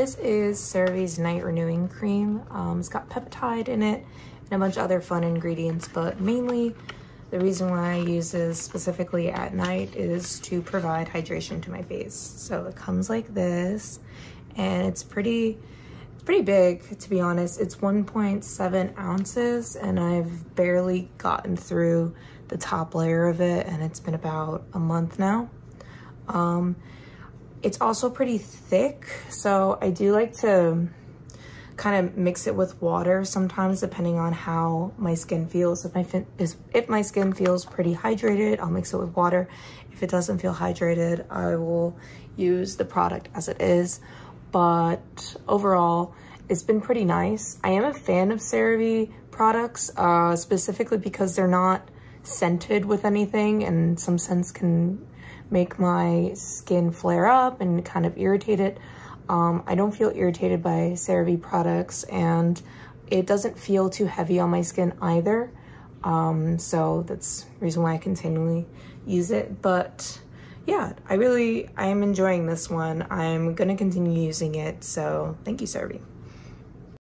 this is CeraVe's Night Renewing Cream. Um, it's got peptide in it and a bunch of other fun ingredients, but mainly the reason why I use this specifically at night is to provide hydration to my face. So it comes like this and it's pretty, it's pretty big to be honest. It's 1.7 ounces and I've barely gotten through the top layer of it and it's been about a month now. Um, it's also pretty thick, so I do like to kind of mix it with water sometimes depending on how my skin feels. If my, if my skin feels pretty hydrated, I'll mix it with water. If it doesn't feel hydrated, I will use the product as it is. But overall, it's been pretty nice. I am a fan of CeraVe products, uh, specifically because they're not scented with anything and some scents can make my skin flare up and kind of irritate it. Um, I don't feel irritated by CeraVe products and it doesn't feel too heavy on my skin either. Um, so that's reason why I continually use it. But yeah, I really, I am enjoying this one. I'm gonna continue using it. So thank you, CeraVe.